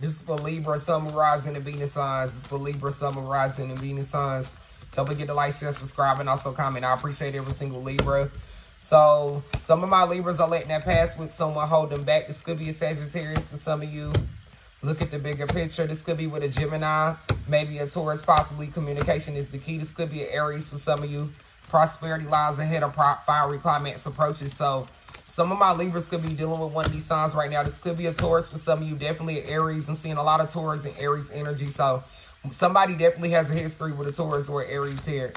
This is for Libra, Sun, Rising, and Venus signs. This is for Libra, Sun, Rising, and Venus signs. Don't forget to like, share, subscribe, and also comment. I appreciate every single Libra. So, some of my Libras are letting that pass with someone holding back. This could be a Sagittarius for some of you. Look at the bigger picture. This could be with a Gemini, maybe a Taurus, possibly communication is the key. This could be an Aries for some of you. Prosperity lies ahead of fiery climax approaches. So, some of my Libras could be dealing with one of these signs right now. This could be a Taurus for some of you. Definitely an Aries. I'm seeing a lot of Taurus and Aries energy. So, Somebody definitely has a history with a Taurus or Aries here.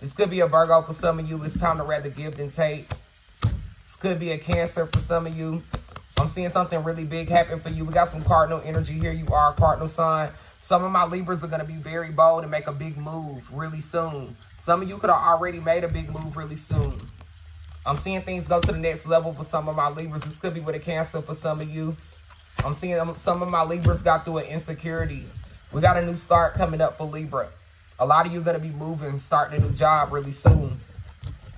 This could be a Virgo for some of you. It's time to rather give than take. This could be a Cancer for some of you. I'm seeing something really big happen for you. We got some cardinal energy here. You are a cardinal sign. Some of my Libras are going to be very bold and make a big move really soon. Some of you could have already made a big move really soon. I'm seeing things go to the next level for some of my Libras. This could be with a Cancer for some of you. I'm seeing um, some of my Libras got through an insecurity. We got a new start coming up for Libra. A lot of you going to be moving, starting a new job really soon.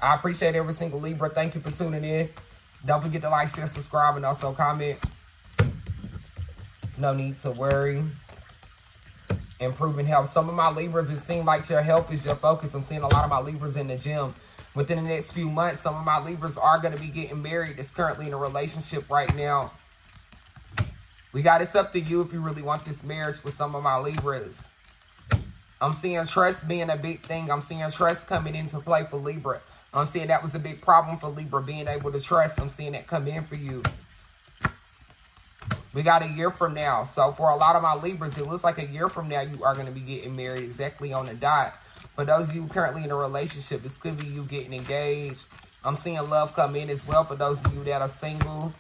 I appreciate every single Libra. Thank you for tuning in. Don't forget to like, share, subscribe, and also comment. No need to worry. Improving health. Some of my Libras, it seems like your health is your focus. I'm seeing a lot of my Libras in the gym. Within the next few months, some of my Libras are going to be getting married. It's currently in a relationship right now. We got it's up to you if you really want this marriage with some of my Libras. I'm seeing trust being a big thing. I'm seeing trust coming into play for Libra. I'm seeing that was a big problem for Libra, being able to trust. I'm seeing that come in for you. We got a year from now. So for a lot of my Libras, it looks like a year from now you are going to be getting married exactly on the dot. For those of you currently in a relationship, this could be you getting engaged. I'm seeing love come in as well for those of you that are single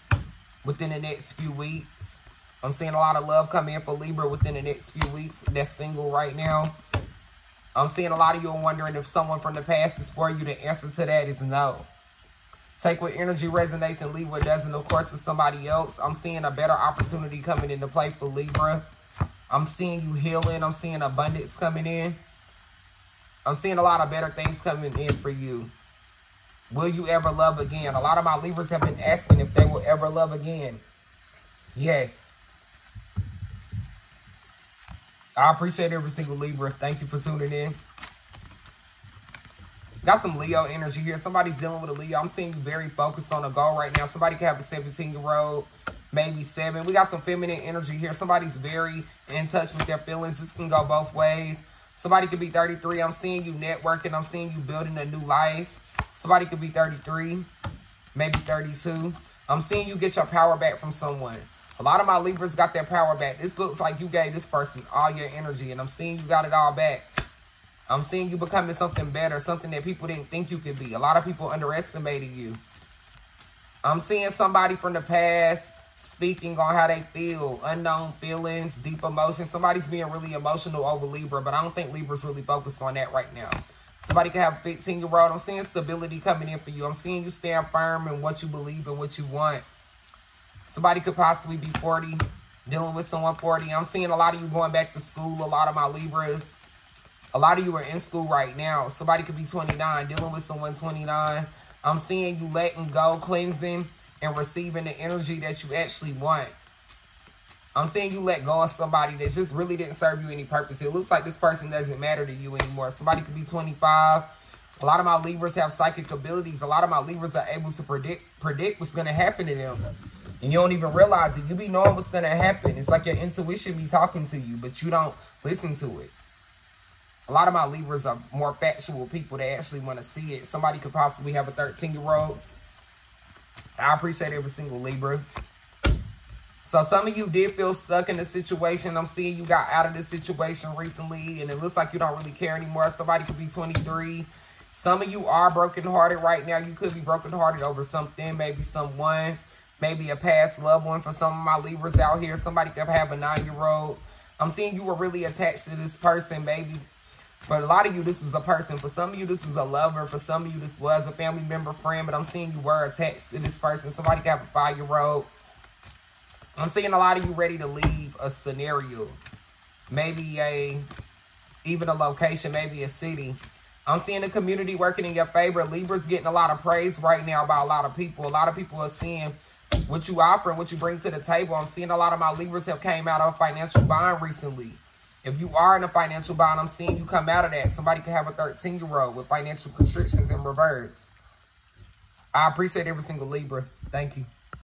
within the next few weeks. I'm seeing a lot of love come in for Libra within the next few weeks that's single right now. I'm seeing a lot of you wondering if someone from the past is for you. The answer to that is no. Take what energy resonates and leave what doesn't. Of course, with somebody else, I'm seeing a better opportunity coming into play for Libra. I'm seeing you healing. I'm seeing abundance coming in. I'm seeing a lot of better things coming in for you. Will you ever love again? A lot of my Libras have been asking if they will ever love again. Yes. I appreciate every single Libra. Thank you for tuning in. Got some Leo energy here. Somebody's dealing with a Leo. I'm seeing you very focused on a goal right now. Somebody could have a 17-year-old, maybe seven. We got some feminine energy here. Somebody's very in touch with their feelings. This can go both ways. Somebody could be 33. I'm seeing you networking. I'm seeing you building a new life. Somebody could be 33, maybe 32. I'm seeing you get your power back from someone. A lot of my Libras got their power back. This looks like you gave this person all your energy, and I'm seeing you got it all back. I'm seeing you becoming something better, something that people didn't think you could be. A lot of people underestimated you. I'm seeing somebody from the past speaking on how they feel, unknown feelings, deep emotions. Somebody's being really emotional over Libra, but I don't think Libra's really focused on that right now. Somebody could have a 15-year-old. I'm seeing stability coming in for you. I'm seeing you stand firm in what you believe and what you want. Somebody could possibly be 40, dealing with someone 40. I'm seeing a lot of you going back to school, a lot of my Libras. A lot of you are in school right now. Somebody could be 29, dealing with someone 29. I'm seeing you letting go, cleansing, and receiving the energy that you actually want. I'm seeing you let go of somebody that just really didn't serve you any purpose. It looks like this person doesn't matter to you anymore. Somebody could be 25. A lot of my Libras have psychic abilities. A lot of my Libras are able to predict predict what's going to happen to them. And you don't even realize it. You be knowing what's going to happen. It's like your intuition be talking to you, but you don't listen to it. A lot of my Libras are more factual people that actually want to see it. Somebody could possibly have a 13-year-old. I appreciate every single Libra. So some of you did feel stuck in the situation. I'm seeing you got out of this situation recently, and it looks like you don't really care anymore. Somebody could be 23. Some of you are brokenhearted right now. You could be brokenhearted over something, maybe someone maybe a past loved one for some of my Libras out here. Somebody could have a nine-year-old. I'm seeing you were really attached to this person, maybe. For a lot of you, this was a person. For some of you, this was a lover. For some of you, this was a family member, friend. But I'm seeing you were attached to this person. Somebody got a five-year-old. I'm seeing a lot of you ready to leave a scenario. Maybe a, even a location, maybe a city. I'm seeing the community working in your favor. Libra's getting a lot of praise right now by a lot of people. A lot of people are seeing what you offer and what you bring to the table. I'm seeing a lot of my Libras have came out of a financial bond recently. If you are in a financial bond, I'm seeing you come out of that. Somebody could have a 13-year-old with financial constrictions in reverse. I appreciate every single Libra. Thank you.